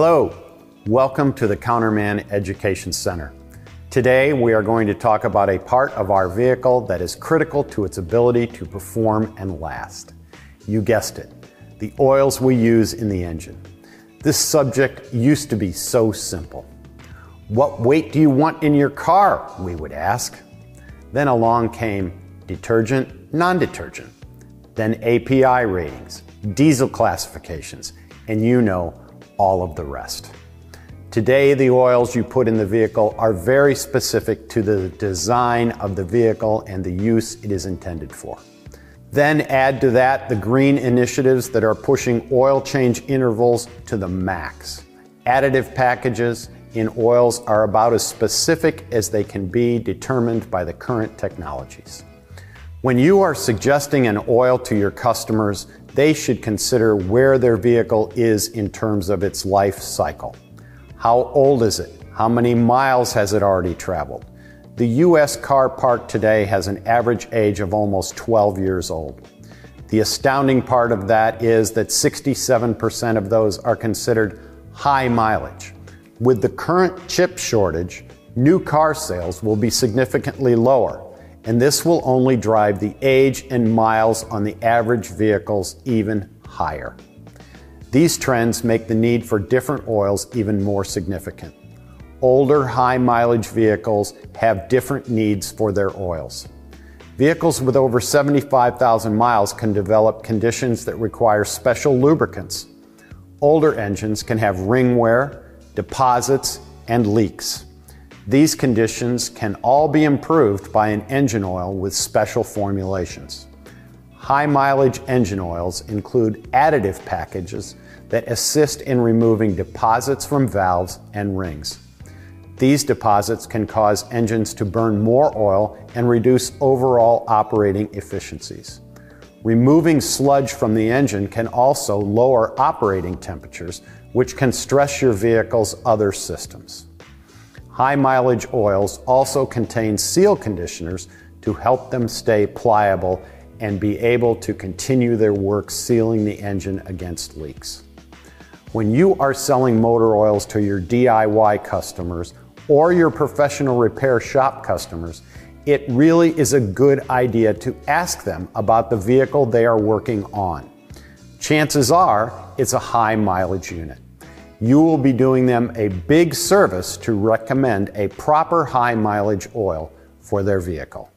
Hello, welcome to the Counterman Education Center. Today we are going to talk about a part of our vehicle that is critical to its ability to perform and last. You guessed it, the oils we use in the engine. This subject used to be so simple. What weight do you want in your car? We would ask. Then along came detergent, non detergent, then API ratings, diesel classifications, and you know all of the rest. Today, the oils you put in the vehicle are very specific to the design of the vehicle and the use it is intended for. Then add to that the green initiatives that are pushing oil change intervals to the max. Additive packages in oils are about as specific as they can be determined by the current technologies. When you are suggesting an oil to your customers, they should consider where their vehicle is in terms of its life cycle. How old is it? How many miles has it already traveled? The U.S. car park today has an average age of almost 12 years old. The astounding part of that is that 67% of those are considered high mileage. With the current chip shortage, new car sales will be significantly lower and this will only drive the age and miles on the average vehicles even higher. These trends make the need for different oils even more significant. Older high mileage vehicles have different needs for their oils. Vehicles with over 75,000 miles can develop conditions that require special lubricants. Older engines can have ring wear, deposits, and leaks. These conditions can all be improved by an engine oil with special formulations. High mileage engine oils include additive packages that assist in removing deposits from valves and rings. These deposits can cause engines to burn more oil and reduce overall operating efficiencies. Removing sludge from the engine can also lower operating temperatures, which can stress your vehicle's other systems. High mileage oils also contain seal conditioners to help them stay pliable and be able to continue their work sealing the engine against leaks. When you are selling motor oils to your DIY customers or your professional repair shop customers, it really is a good idea to ask them about the vehicle they are working on. Chances are it's a high mileage unit you will be doing them a big service to recommend a proper high mileage oil for their vehicle.